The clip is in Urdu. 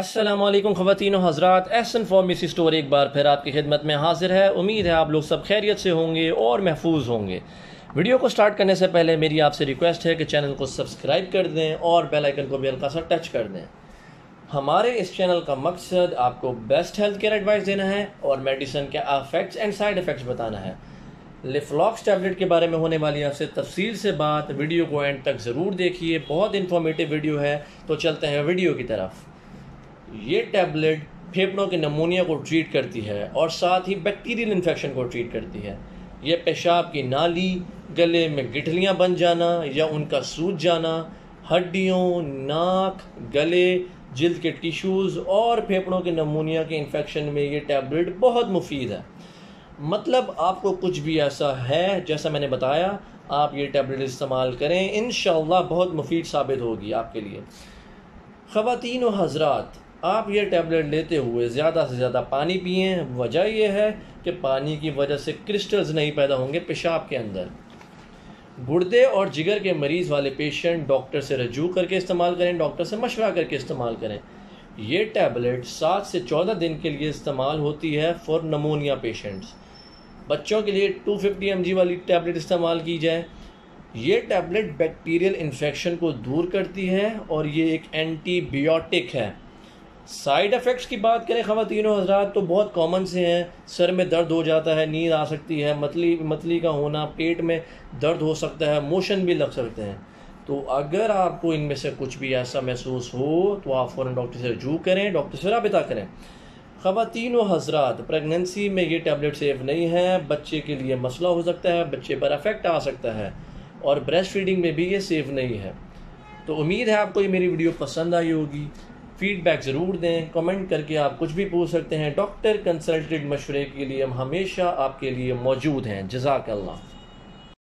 السلام علیکم خواتین و حضرات ایسن فارمیسی سٹور ایک بار پھر آپ کی خدمت میں حاضر ہے۔ امید ہے آپ لوگ سب خیریت سے ہوں گے اور محفوظ ہوں گے۔ ویڈیو کو سٹارٹ کرنے سے پہلے میری آپ سے ریکویسٹ ہے کہ چینل کو سبسکرائب کر دیں اور بیل آئیکن کو بھی ہلکا سا ٹچ کر دیں۔ ہمارے اس چینل کا مقصد آپ کو بیسٹ ہیلتھ کیئر ایڈوائس دینا ہے اور میڈیسن کے افیکٹس اینڈ سائیڈ افیکٹس بتانا ہے۔ لفلاکس ٹیبلٹ کے بارے میں ہونے والی آپ سے تفصیل سے بات ویڈیو کو اینڈ تک ضرور دیکھیے۔ بہت انفارمیٹیو ویڈیو ہے، تو چلتے ہیں ویڈیو کی طرف۔ یہ ٹیبلٹ پھیپڑوں کے نمونیا کو ٹریٹ کرتی ہے اور ساتھ ہی بیکٹیریل انفیکشن کو ٹریٹ کرتی ہے۔ یہ پیشاب کی نالی، گلے میں گٹھلیاں بن جانا یا ان کا سوج جانا، ہڈیوں، ناک، گلے، جلد کے ٹیشوز اور پھیپڑوں کے نمونیا کے انفیکشن میں یہ ٹیبلٹ بہت مفید ہے۔ مطلب آپ کو کچھ بھی ایسا ہے، جیسا میں نے بتایا، آپ یہ ٹیبلٹ استعمال کریں، انشاءاللہ بہت مفید ثابت ہوگی آپ کے لیے۔ خواتین و حضرات آپ یہ ٹیبلٹ لیتے ہوئے زیادہ سے زیادہ پانی پئیں۔ وجہ یہ ہے کہ پانی کی وجہ سے کرسٹلز نہیں پیدا ہوں گے پیشاب کے اندر۔ گردے اور جگر کے مریض والے پیشنٹ ڈاکٹر سے رجوع کر کے استعمال کریں، ڈاکٹر سے مشورہ کر کے استعمال کریں۔ یہ ٹیبلٹ سات سے چودہ دن کے لیے استعمال ہوتی ہے فور نمونیا پیشنٹس۔ بچوں کے لیے ٹو ففٹی ایم جی والی ٹیبلٹ استعمال کی جائے۔ یہ ٹیبلٹ بیکٹیریل انفیکشن کو دور کرتی ہے اور یہ ایک اینٹی بیوٹک ہے۔ سائیڈ افیکٹس کی بات کریں خواتین و حضرات تو بہت کامن سے ہیں۔ سر میں درد ہو جاتا ہے، نیند آ سکتی ہے، متلی متلی کا ہونا پیٹ میں درد ہو سکتا ہے، موشن بھی لگ سکتے ہیں۔ تو اگر آپ کو ان میں سے کچھ بھی ایسا محسوس ہو، تو آپ فوراً ڈاکٹر سے رجوع کریں، ڈاکٹر سے رابطہ کریں۔ خواتین و حضرات پریگننسی میں یہ ٹیبلٹ سیف نہیں ہے بچے کے لیے مسئلہ ہو سکتا ہے، بچے پر افیکٹ آ سکتا ہے۔ اور بریسٹ فیڈنگ میں بھی یہ سیف نہیں ہے۔ تو امید ہے آپ کو یہ میری ویڈیو پسند آئی ہوگی۔ فیڈ بیک ضرور دیں کمنٹ کر کے آپ کچھ بھی پوچھ سکتے ہیں۔ ڈاکٹر کنسلٹڈ مشورے کے لیے ہم ہمیشہ آپ کے لیے موجود ہیں۔ جزاک اللہ۔